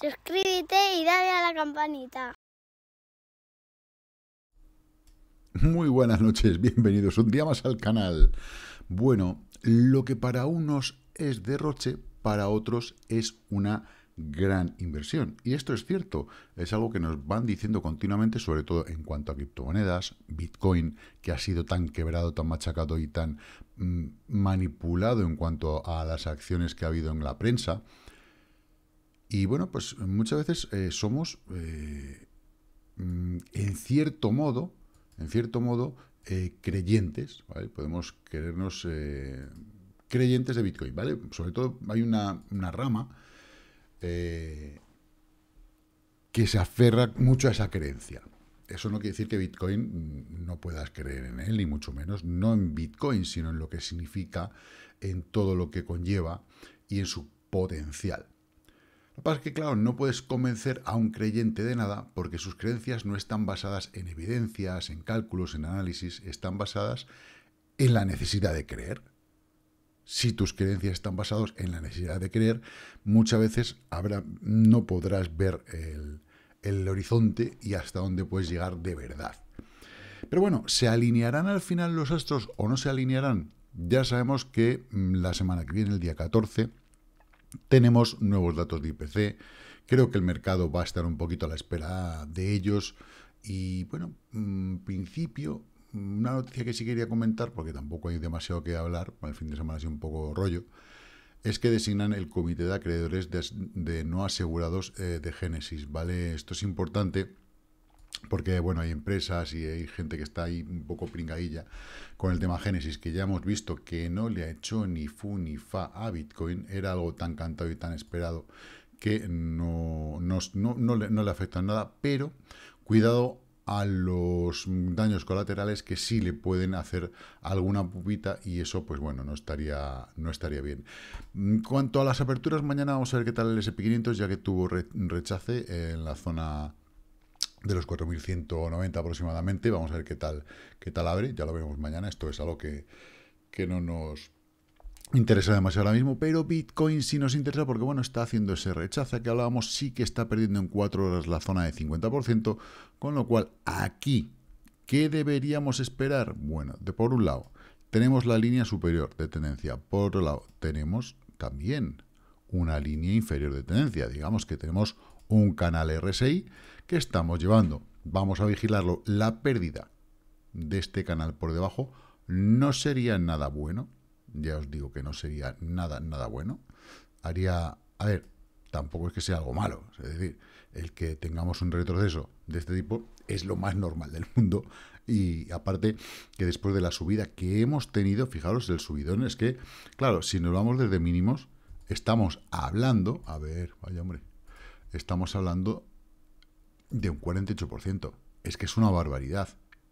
suscríbete y dale a la campanita. Muy buenas noches, bienvenidos un día más al canal. Bueno, lo que para unos es derroche, para otros es una gran inversión. Y esto es cierto, es algo que nos van diciendo continuamente, sobre todo en cuanto a criptomonedas, Bitcoin, que ha sido tan quebrado, tan machacado y tan mm, manipulado en cuanto a las acciones que ha habido en la prensa. Y bueno, pues muchas veces eh, somos, eh, mm, en cierto modo, en cierto modo, eh, creyentes, Podemos querernos creyentes de Bitcoin, ¿vale? Sobre todo hay una, una rama que se aferra mucho a esa creencia. Eso no quiere decir que Bitcoin no puedas creer en él, ni mucho menos, no en Bitcoin, sino en lo que significa, en todo lo que conlleva y en su potencial. Pasa que, claro, no puedes convencer a un creyente de nada porque sus creencias no están basadas en evidencias, en cálculos, en análisis, están basadas en la necesidad de creer si tus creencias están basadas en la necesidad de creer, muchas veces no podrás ver el, horizonte y hasta dónde puedes llegar de verdad. Pero bueno, ¿se alinearán al final los astros o no se alinearán? Ya sabemos que mm, la semana que viene, el día 14, tenemos nuevos datos de IPC. Creo que el mercado va a estar un poquito a la espera de ellos. Y bueno, en principio una noticia que sí quería comentar, porque tampoco hay demasiado que hablar, el fin de semana ha sido un poco rollo, es que designan el comité de acreedores de, no asegurados eh, de Génesis, ¿vale? Esto es importante porque, bueno, hay empresas y hay gente que está ahí un poco pringadilla con el tema Génesis, que ya hemos visto que no le ha hecho ni fu ni fa a Bitcoin, era algo tan cantado y tan esperado que no, no, no, le, no le afecta nada, pero cuidado a los daños colaterales que sí le pueden hacer alguna pupita y eso pues bueno no estaría no estaría bien. En cuanto a las aperturas mañana vamos a ver qué tal el SP500 ya que tuvo rechace en la zona de los 4.190 aproximadamente. Vamos a ver qué tal qué tal abre. Ya lo veremos mañana. Esto es algo que, que no nos interesa demasiado ahora mismo, pero Bitcoin sí nos interesa porque, bueno, está haciendo ese rechazo que hablábamos, sí que está perdiendo en 4 horas la zona de 50%, con lo cual aquí, ¿qué deberíamos esperar? Bueno, de por un lado, tenemos la línea superior de tendencia, por otro lado, tenemos también una línea inferior de tendencia, digamos que tenemos un canal RSI que estamos llevando, vamos a vigilarlo, la pérdida de este canal por debajo no sería nada bueno, ya os digo que no sería nada, nada bueno. Haría, a ver, tampoco es que sea algo malo, es decir, el que tengamos un retroceso de este tipo es lo más normal del mundo. Y aparte que después de la subida que hemos tenido, fijaros el subidón, es que, claro, si nos vamos desde mínimos, estamos hablando, a ver, vaya hombre, estamos hablando de un 48%, es que es una barbaridad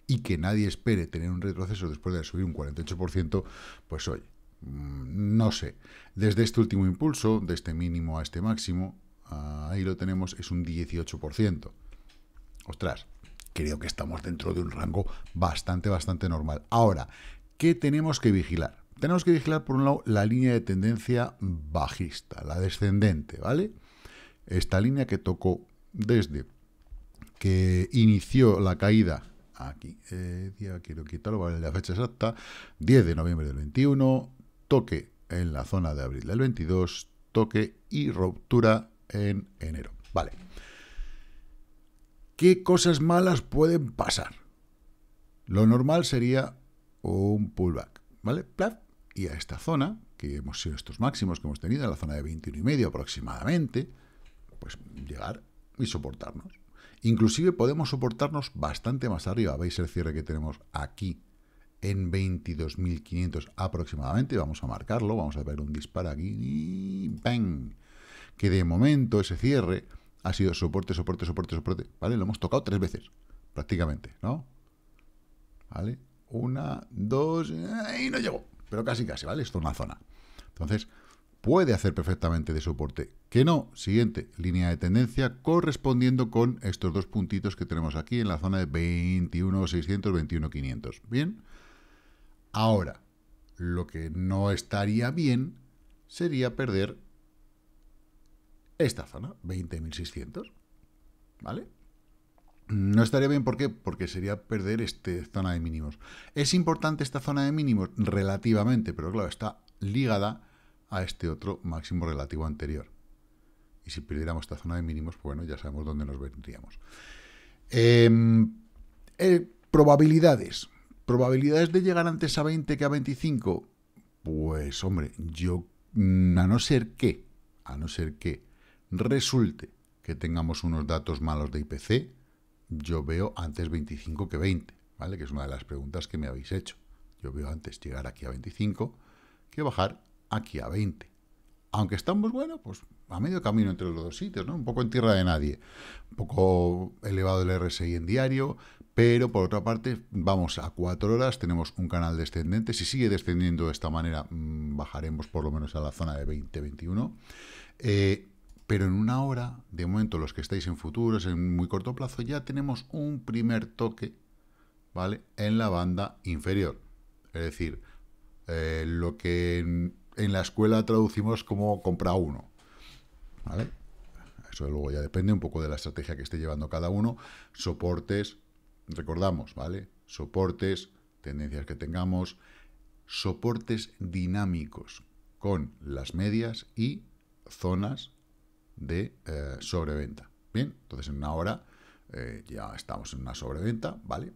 y que nadie espere tener un retroceso después de subir un 48%, pues oye, mm, no sé. Desde este último impulso, de este mínimo a este máximo, ahí lo tenemos, es un 18%. Ostras, creo que estamos dentro de un rango bastante, bastante normal. Ahora, ¿qué tenemos que vigilar? Tenemos que vigilar, por un lado, la línea de tendencia bajista, la descendente, ¿vale? Esta línea que tocó desde que inició la caída aquí, eh, quiero quitarlo, vale, la fecha exacta, 10 de noviembre del 21, toque en la zona de abril del 22, toque y ruptura en enero. Vale. ¿Qué cosas malas pueden pasar? Lo normal sería un pullback, ¿vale? y a esta zona, que hemos sido estos máximos que hemos tenido, en la zona de 21 y medio aproximadamente, pues llegar y soportarnos. Inclusive podemos soportarnos bastante más arriba. Veis el cierre que tenemos aquí en 22.500 aproximadamente. Vamos a marcarlo, vamos a ver un disparo aquí y ¡bang! Que de momento ese cierre ha sido soporte, soporte, soporte, soporte. ¿Vale? Lo hemos tocado tres veces, prácticamente, ¿no? ¿Vale? Una, dos, y no llegó. Pero casi, casi, ¿vale? Esto es una zona. Entonces, puede hacer perfectamente de soporte. Que no, siguiente, línea de tendencia correspondiendo con estos dos puntitos que tenemos aquí en la zona de 21.600, 21.500. Bien, ahora, lo que no estaría bien sería perder esta zona, 20.600, ¿vale? No estaría bien, ¿por qué? Porque sería perder esta zona de mínimos. ¿Es importante esta zona de mínimos? Relativamente, pero claro, está ligada a este otro máximo relativo anterior. Y si perdiéramos esta zona de mínimos, pues bueno, ya sabemos dónde nos vendríamos. Em, eh, probabilidades. ¿Probabilidades de llegar antes a 20 que a 25? Pues hombre, yo, mm, a no ser que, a no ser que resulte que tengamos unos datos malos de IPC, yo veo antes 25 que 20, ¿vale? Que es una de las preguntas que me habéis hecho. Yo veo antes llegar aquí a 25 que bajar aquí a 20. Aunque estamos, bueno, pues a medio camino entre los dos sitios, ¿no? Un poco en tierra de nadie. Un poco elevado el RSI en diario, pero por otra parte, vamos a 4 horas, tenemos un canal descendente. Si sigue descendiendo de esta manera, mm, bajaremos por lo menos a la zona de 20-21. Eh, pero en una hora, de momento los que estáis en futuros, en muy corto plazo, ya tenemos un primer toque, ¿vale? En la banda inferior. Es decir, eh, lo que en, la escuela traducimos como compra uno, ¿vale? Eso luego ya depende un poco de la estrategia que esté llevando cada uno. Soportes, recordamos, ¿vale? Soportes, tendencias que tengamos, soportes dinámicos con las medias y zonas de eh, sobreventa. Bien, entonces en una hora eh, ya estamos en una sobreventa, ¿vale?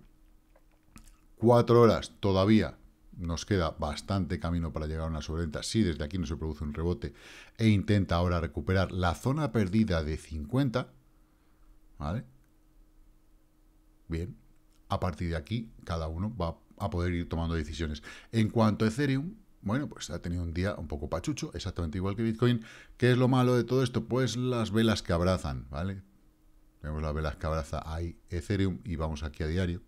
Cuatro horas todavía nos queda bastante camino para llegar a una sobreventa. Si desde aquí no se produce un rebote e intenta ahora recuperar la zona perdida de 50, ¿vale? Bien, a partir de aquí cada uno va a poder ir tomando decisiones. En cuanto a Ethereum, bueno, pues ha tenido un día un poco pachucho, exactamente igual que Bitcoin. ¿Qué es lo malo de todo esto? Pues las velas que abrazan, ¿vale? Vemos las velas que abraza ahí Ethereum y vamos aquí a diario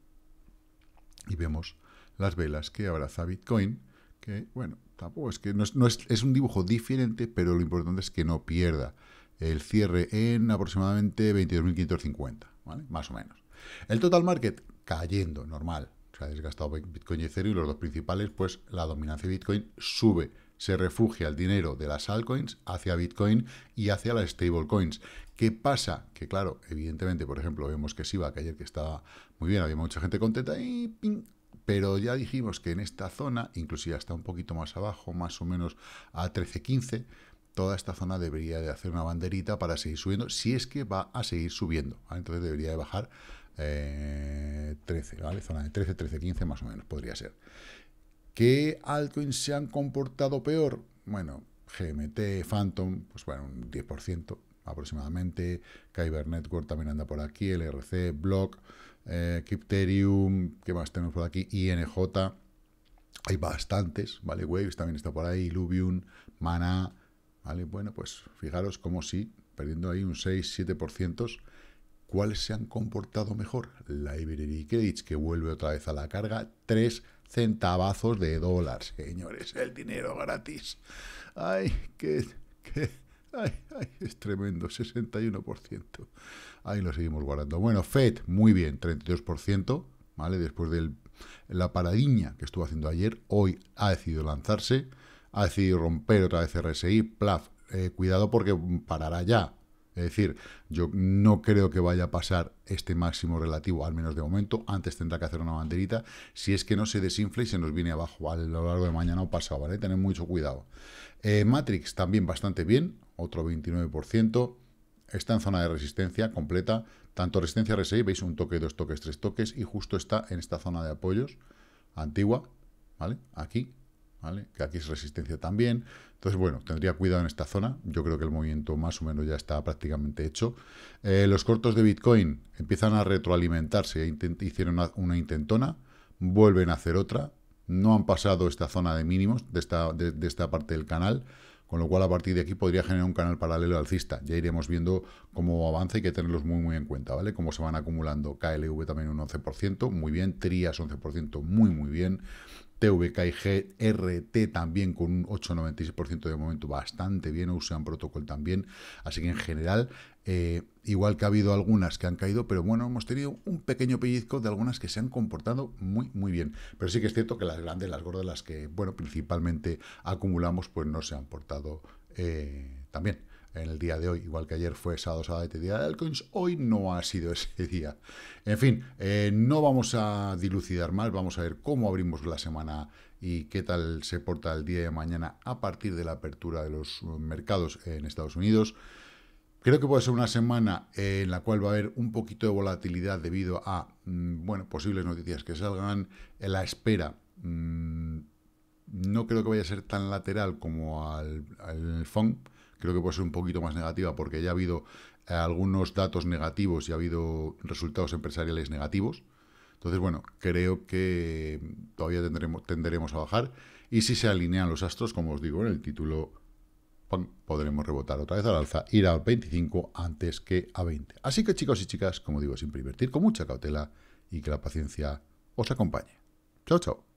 y vemos las velas que abraza Bitcoin, que, bueno, tampoco es que no es, no es, es un dibujo diferente, pero lo importante es que no pierda el cierre en aproximadamente 22.550, ¿vale? Más o menos. El total market cayendo, normal, se ha desgastado Bitcoin y Ethereum, los dos principales, pues la dominancia de Bitcoin sube, se refugia el dinero de las altcoins hacia Bitcoin y hacia las stablecoins. ¿Qué pasa? Que claro, evidentemente, por ejemplo, vemos que SIBA, que ayer que estaba muy bien, había mucha gente contenta y ping, pero ya dijimos que en esta zona, inclusive hasta un poquito más abajo, más o menos a 13-15, toda esta zona debería de hacer una banderita para seguir subiendo, si es que va a seguir subiendo. Entonces debería de bajar 13, eh, ¿vale? Zona de 13, 13, 15 más o menos podría ser. ¿Qué altcoins se han comportado peor? Bueno, GMT, Phantom, pues bueno, un 10% aproximadamente. Kyber Network también anda por aquí, LRC, Block, eh, ¿qué más tenemos por aquí? INJ, hay bastantes, ¿vale? Waves también está por ahí, Illuvium, Mana, ¿vale? Bueno, pues fijaros como si perdiendo ahí un 6-7%, ¿Cuáles se han comportado mejor? Library Credits, que vuelve otra vez a la carga, 3 centavazos de dólar, señores, el dinero gratis. Ay, qué, qué, ay, ay, es tremendo, 61%. Ahí lo seguimos guardando. Bueno, FED, muy bien, 32%, ¿vale? Después de la paradiña que estuvo haciendo ayer, hoy ha decidido lanzarse, ha decidido romper otra vez RSI, plaf, eh, cuidado porque parará ya, es decir, yo no creo que vaya a pasar este máximo relativo, al menos de momento. Antes tendrá que hacer una banderita. Si es que no se desinfla y se nos viene abajo a lo largo de mañana o pasado, ¿vale? Tener mucho cuidado. Eh, Matrix también bastante bien, otro 29%. Está en zona de resistencia completa. Tanto resistencia RSI, veis un toque, dos toques, tres toques. Y justo está en esta zona de apoyos antigua, ¿vale? Aquí, Que aquí es resistencia también. Entonces, bueno, tendría cuidado en esta zona. Yo creo que el movimiento más o menos ya está prácticamente hecho. Eh, los cortos de Bitcoin empiezan a retroalimentarse. hicieron una, intentona, vuelven a hacer otra. No han pasado esta zona de mínimos de esta, de, esta parte del canal con lo cual a partir de aquí podría generar un canal paralelo alcista. Ya iremos viendo cómo avanza y hay que tenerlos muy muy en cuenta, ¿vale? Cómo se van acumulando KLV también un 11%, muy bien, Trias 11%, muy muy bien, TVK y GRT también con un 8,96% de momento bastante bien, Ocean Protocol también, así que en general, eh, igual que ha habido algunas que han caído, pero bueno, hemos tenido un pequeño pellizco de algunas que se han comportado muy, muy bien, pero sí que es cierto que las grandes, las gordas, las que, bueno, principalmente acumulamos, pues no se han portado eh, tan bien. En el día de hoy, igual que ayer fue sábado, sábado, día de altcoins, hoy no ha sido ese día. En fin, eh, no vamos a dilucidar más, vamos a ver cómo abrimos la semana y qué tal se porta el día de mañana a partir de la apertura de los mercados en Estados Unidos. Creo que puede ser una semana en la cual va a haber un poquito de volatilidad debido a, mm, bueno, posibles noticias que salgan en la espera. Mm, no creo que vaya a ser tan lateral como al, al. Creo que puede ser un poquito más negativa porque ya ha habido eh, algunos datos negativos y ha habido resultados empresariales negativos. Entonces, bueno, creo que todavía tendremos, tenderemos a bajar. Y si se alinean los astros, como os digo en el título podremos rebotar otra vez al alza, ir al 25 antes que a 20. Así que chicos y chicas, como digo, siempre invertir con mucha cautela y que la paciencia os acompañe. Chao, chao.